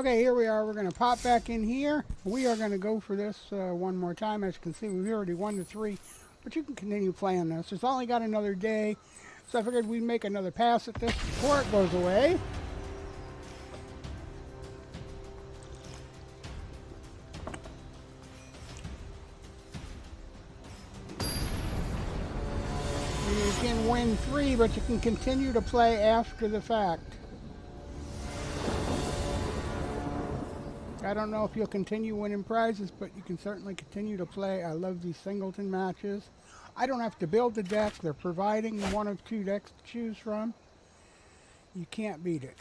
Okay, here we are. We're going to pop back in here. We are going to go for this uh, one more time. As you can see, we've already won the three, but you can continue playing this. It's only got another day, so I figured we'd make another pass at this before it goes away. You can win three, but you can continue to play after the fact. I don't know if you'll continue winning prizes, but you can certainly continue to play. I love these singleton matches. I don't have to build the deck. They're providing one of two decks to choose from. You can't beat it.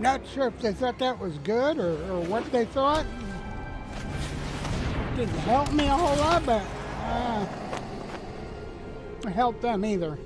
Not sure if they thought that was good or, or what they thought. Didn't help me a whole lot, but uh, it helped them either.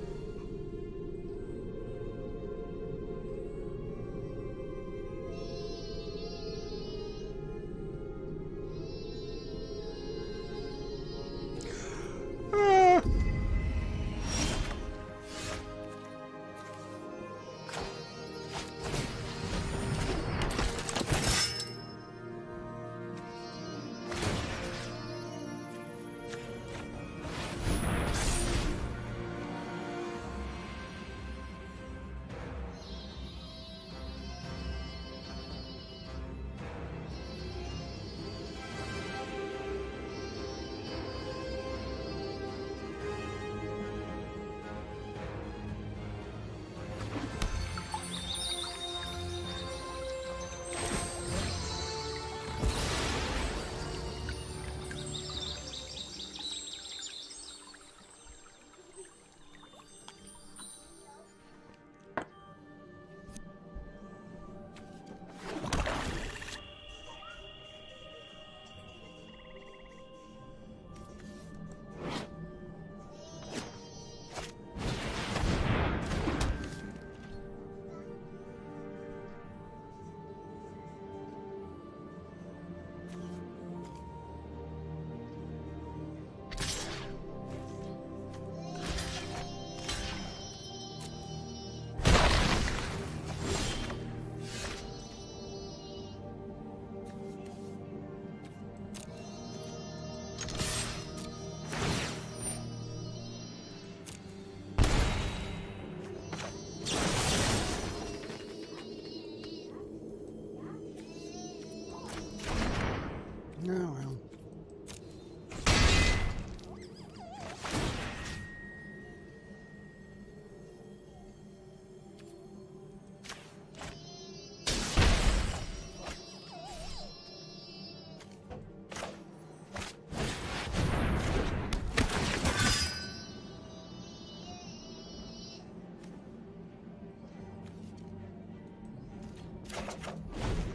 フッ。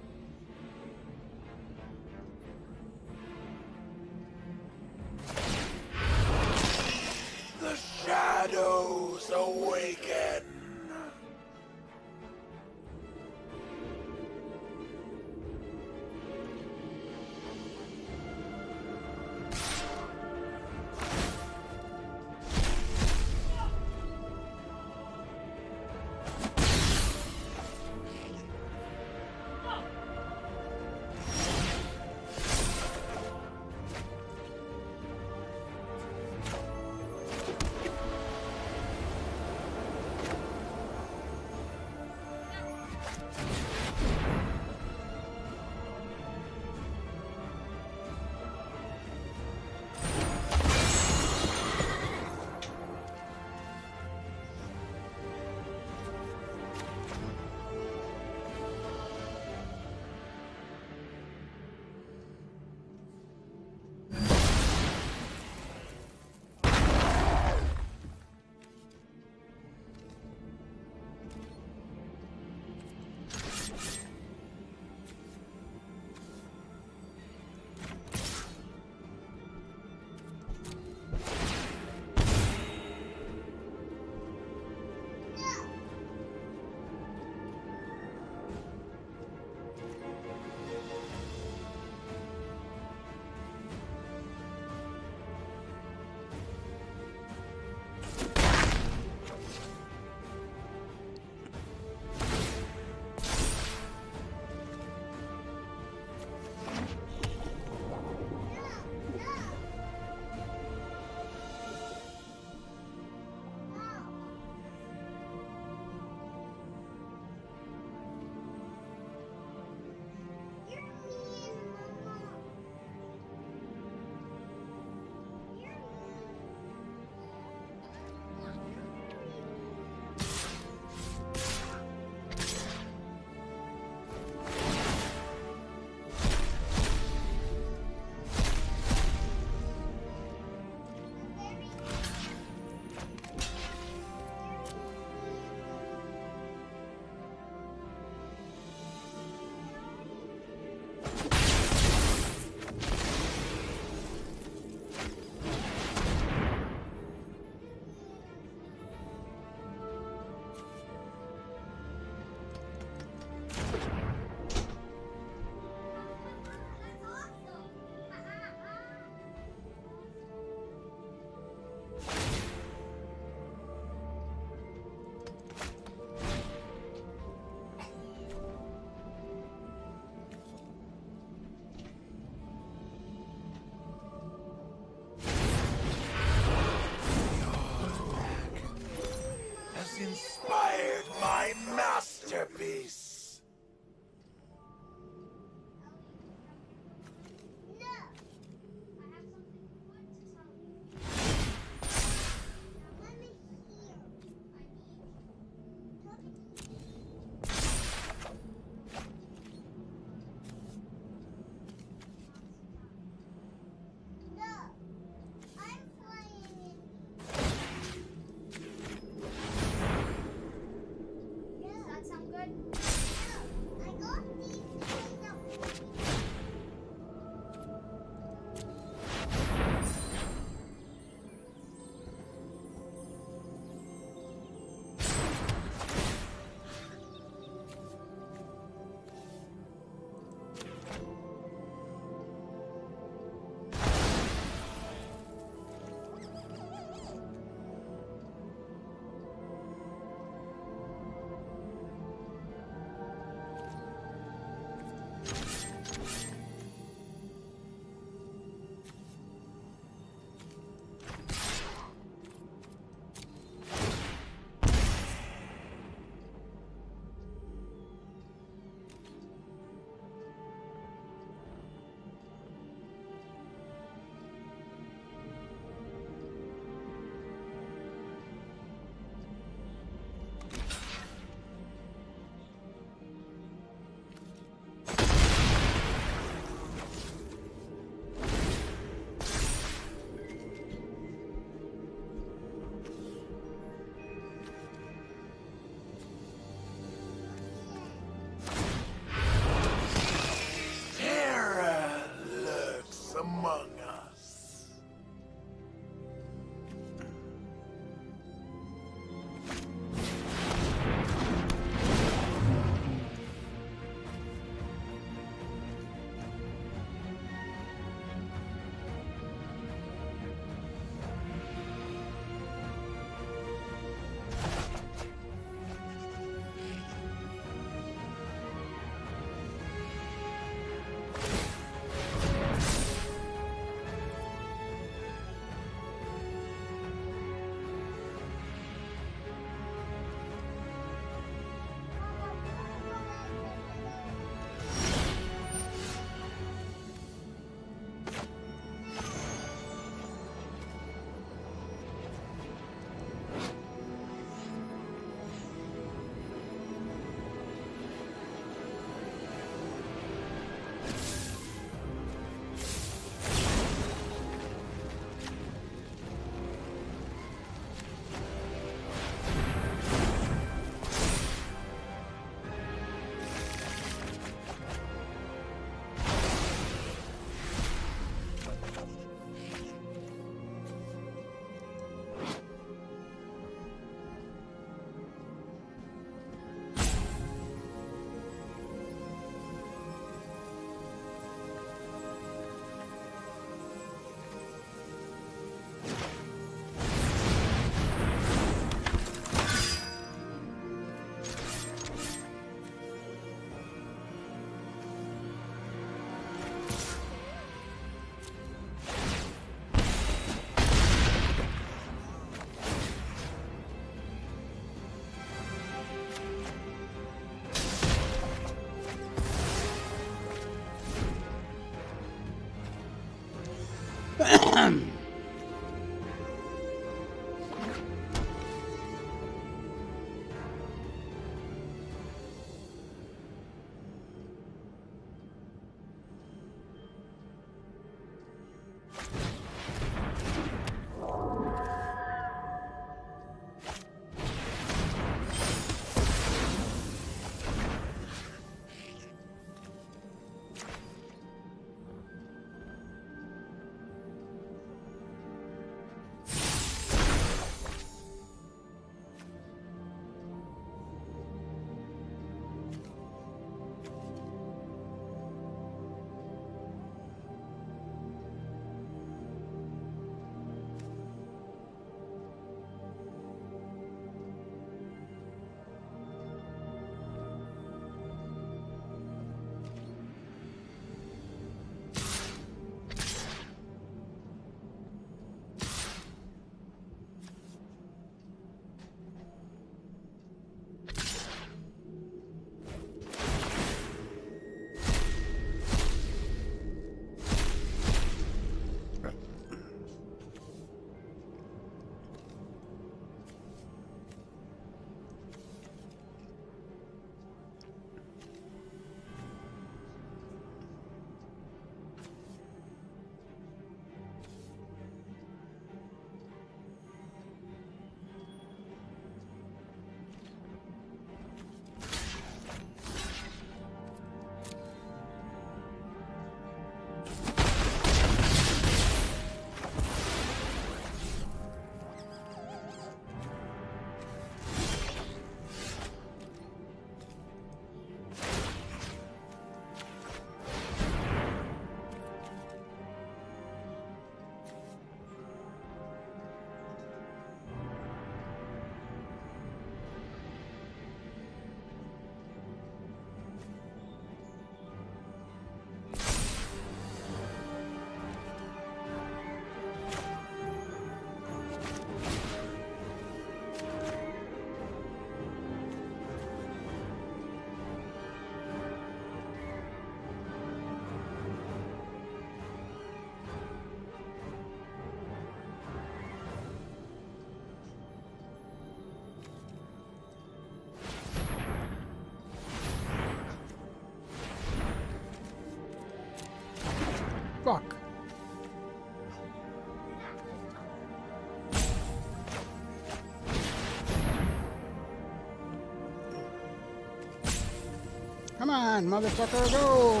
on, motherfucker, go!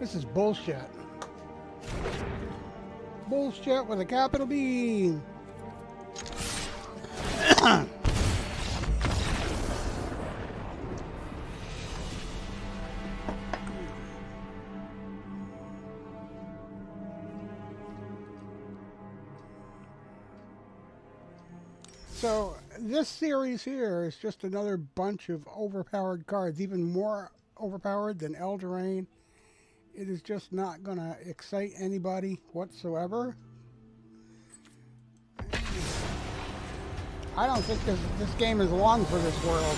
This is bullshit. Bullshit with a capital B. this series here is just another bunch of overpowered cards, even more overpowered than Eldraine. It is just not going to excite anybody whatsoever. I don't think this, this game is long for this world.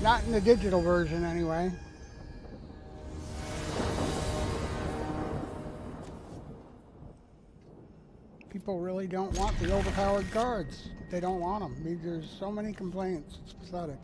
Not in the digital version, anyway. People really don't want the overpowered guards. They don't want them. I mean, there's so many complaints. It's pathetic.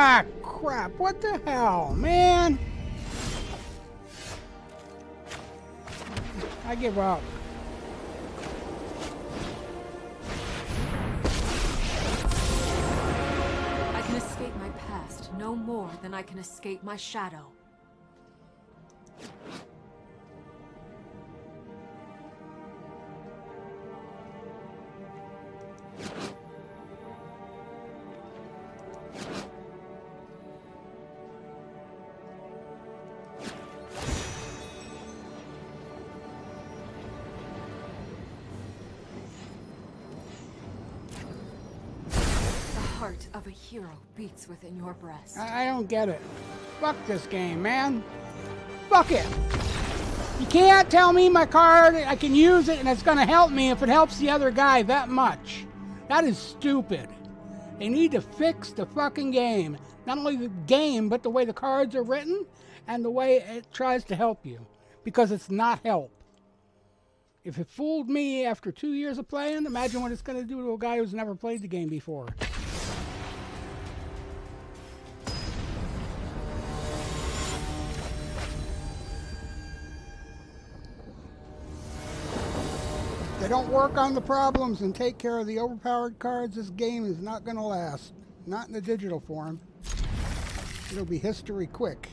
Ah, crap. What the hell, man? I give up. I can escape my past no more than I can escape my shadow. Hero beats within your breast. I, I don't get it. Fuck this game, man. Fuck it. You can't tell me my card, I can use it and it's gonna help me if it helps the other guy that much. That is stupid. They need to fix the fucking game. Not only the game, but the way the cards are written and the way it tries to help you. Because it's not help. If it fooled me after two years of playing, imagine what it's gonna do to a guy who's never played the game before. They don't work on the problems and take care of the overpowered cards, this game is not going to last. Not in the digital form. It'll be history quick.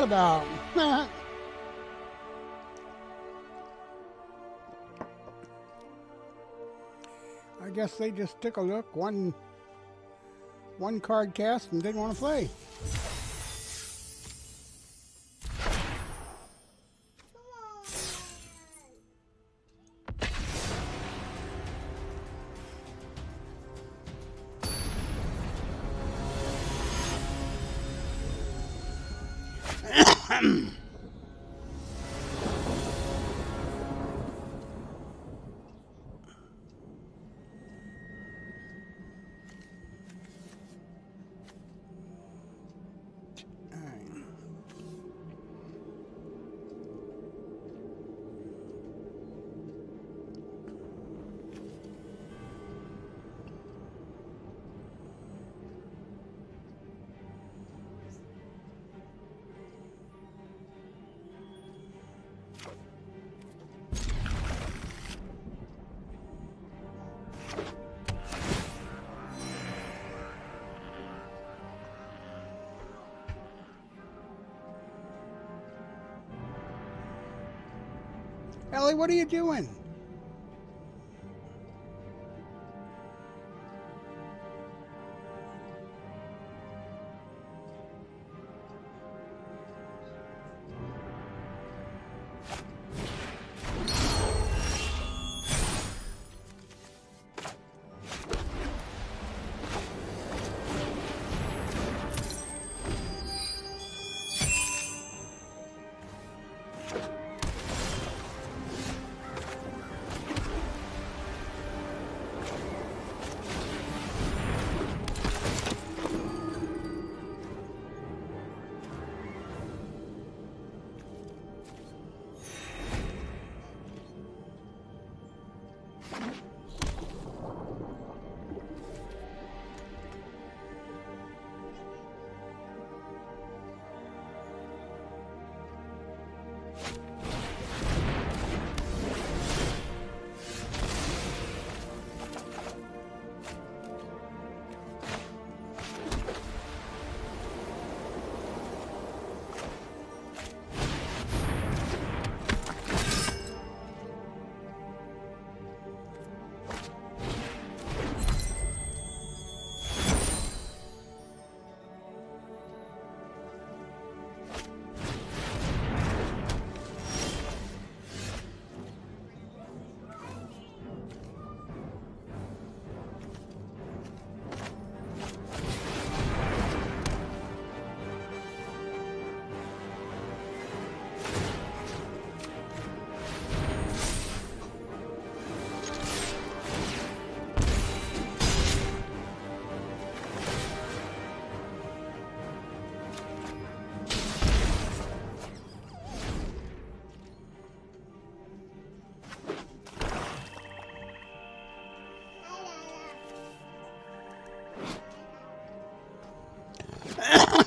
That about? I guess they just took a look, one one card cast, and didn't want to play. Ellie, what are you doing?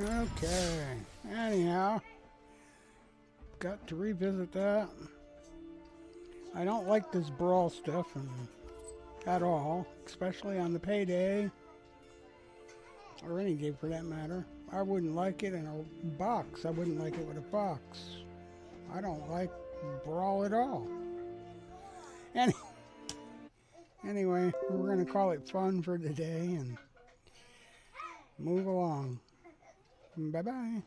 Okay. Anyhow, got to revisit that. I don't like this brawl stuff and, at all, especially on the payday or any game for that matter. I wouldn't like it in a box. I wouldn't like it with a box. I don't like brawl at all. Any, anyway, we're going to call it fun for today and move along. Bye bye.